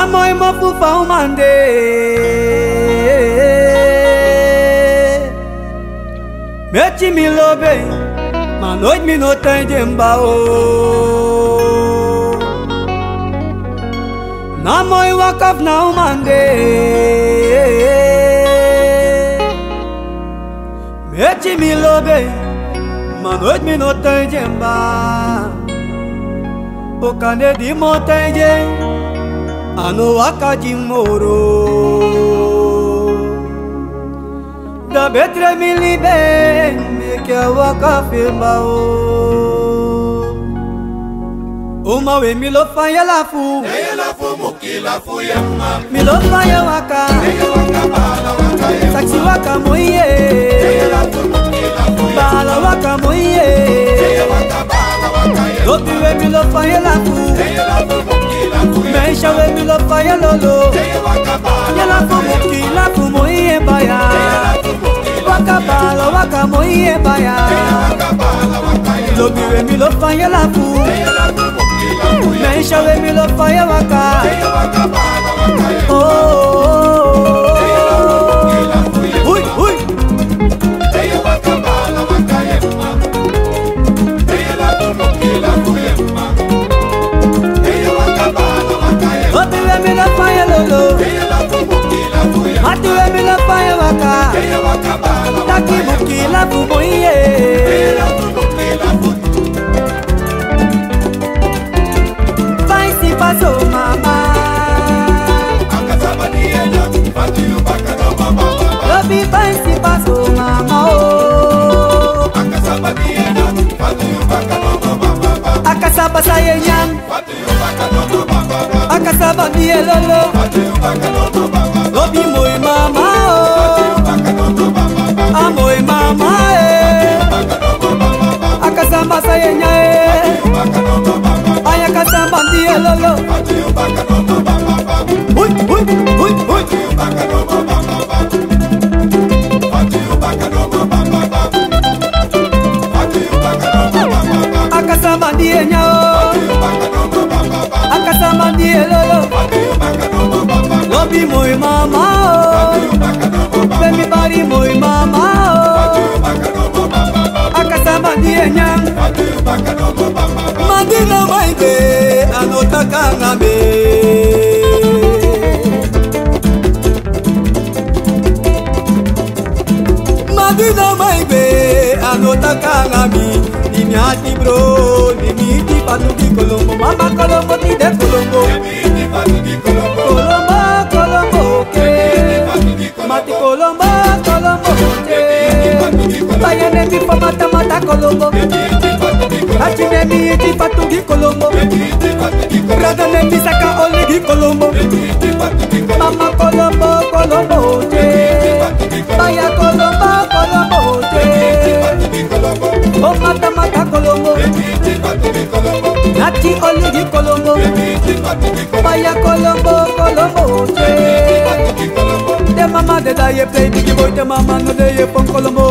amoy mafufa umande mechi mi lobe ma noit mi no tende mbao na moy wakaf na umande mechi mi lobe ma noit mi no tende mbao o kane di mo anoakaji moro na betre milibe meke wakafemba o umawe milofanye lafu milofanye waka taksi waka moiye bala waka moiye lobiwe milofanye shawe mi lo fa ya lolo ya la fumo ki la fumo iye baya waka ba la waka mo iye baya lo mi mi lo fa ya la fu na shawe mi lo fa ya waka oh, oh, oh. oh. emi la fanya lolo Matu emi la fanya waka Taki muki la fumo iye Taki muki la do iye elolo obi moi mama o amoi mama e akasamba sayenya e ayakasamba ndi elolo uy uy uy uy akasamba ndi enyao akasamba ndi elolo bí mo ì máa má o bẹ́mi bá rí mo ì o akasa má di ẹ̀yà má di na má ìgbé ànótákà ńlá mi. Madina maigbe anotaka ngami nimi ati bro nimi ti patu di kolombo mama kolombo mata mata kolombo Achine mi iti patu gi kolombo Brother ne mi saka ole gi kolombo Mama kolombo kolombo oje Baya kolombo kolombo oje O oh, mata mata kolombo Nati ole gi kolombo Baya kolombo kolombo oje De mama de da ye play digi boy de mama no de ye pon kolombo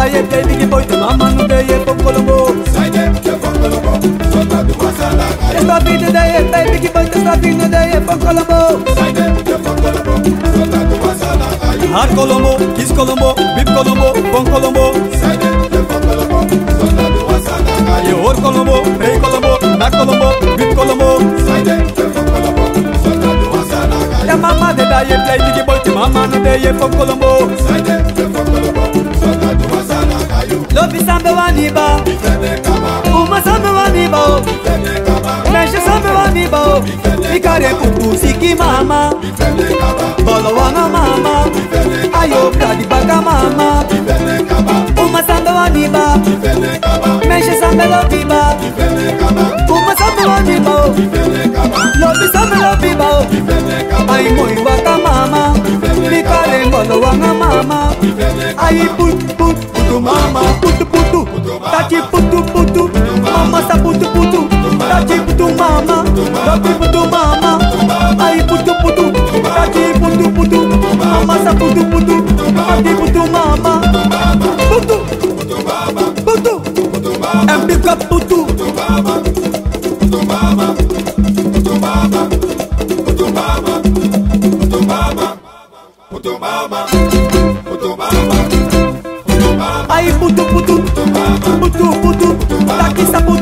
Soda ye play biggie boy Them a man who they ye Pongolongo Say them ye Pongolongo Soda the wasala Them a beat they ye play biggie boy Them a beat they ye Pongolongo Say them ye Pongolongo Soda the wasala Hard Colombo, Kiss Colombo, Bip Colombo, Bon Colombo Say them ye Pongolongo Soda the wasala Ye Or Colombo, Hey Colombo, Mac Colombo, Bip Colombo Say them ye Pongolongo Soda the wasala Them a man they die ye play biggie boy Them a man who they ye Pongolongo Sambe waniba Uma sambe waniba oh. Meshe sambe waniba oh. Ikare kuku siki mama Bolo wana mama Ayo bradi baka mama Uma sambe waniba Meshe sambe lobiba Uma sambe waniba oh. Lobi sambe lobiba Ay moi waka mama Ikare bolo wana mama Ay put put putu mama put Tati putu putu Mama sa putu putu Tati putu mama Tati putu mama Ay putu putu Tati putu putu Mama sa putu putu Tati putu mama Putu Putu Putu Putu big up putu Putu ai butu butu butu butu takisa butu